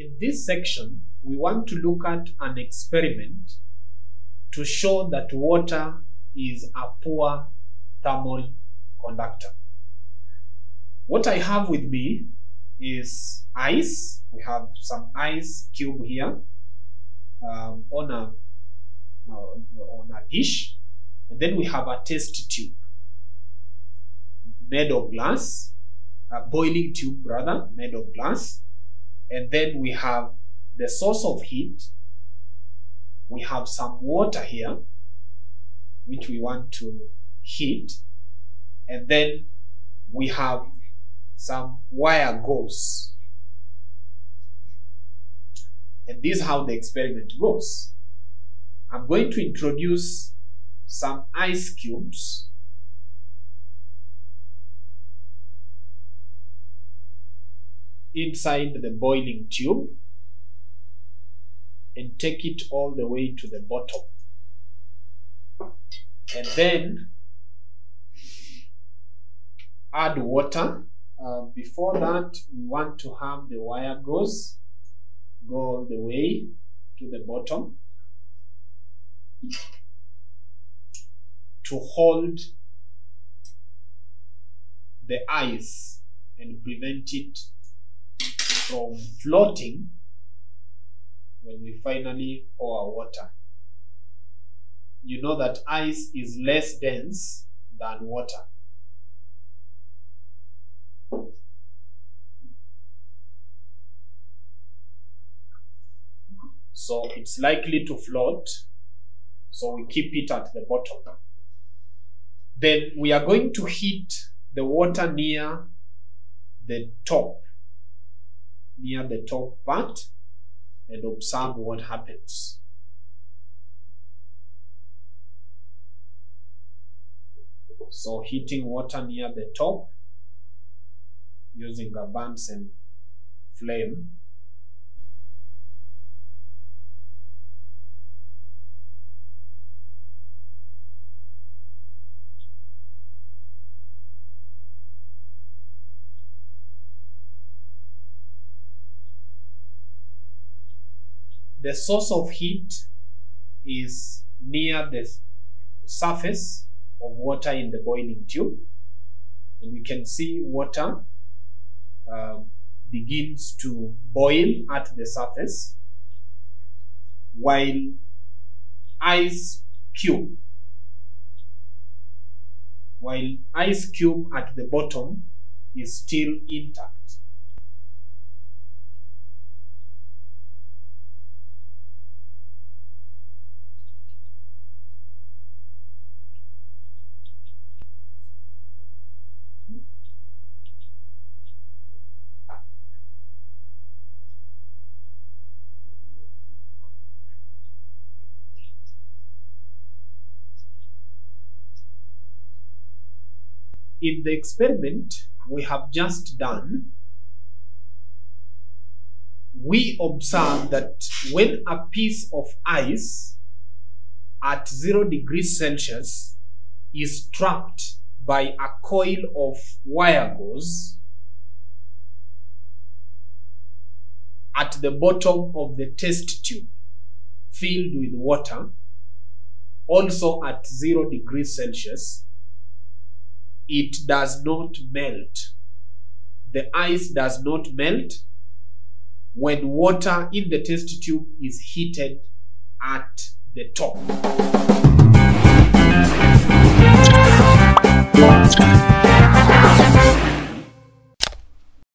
in this section, we want to look at an experiment to show that water is a poor thermal conductor. What I have with me is ice. We have some ice cube here um, on a on a dish, and then we have a test tube made of glass, a boiling tube rather made of glass, and then we have the source of heat. We have some water here, which we want to heat, and then we have some wire gauze. And this is how the experiment goes. I'm going to introduce some ice cubes inside the boiling tube and take it all the way to the bottom. And then add water. Uh, before that, we want to have the wire gauze go all the way to the bottom to hold the ice and prevent it from floating when we finally pour our water. You know that ice is less dense than water. So it's likely to float. So we keep it at the bottom. Then we are going to heat the water near the top, near the top part, and observe what happens. So heating water near the top using a Bunsen flame. The source of heat is near the surface of water in the boiling tube. And we can see water uh, begins to boil at the surface while ice cube while ice cube at the bottom is still intact in the experiment we have just done, we observe that when a piece of ice at 0 degrees Celsius is trapped by a coil of wire gauze at the bottom of the test tube filled with water, also at 0 degrees Celsius, it does not melt. The ice does not melt when water in the test tube is heated at the top.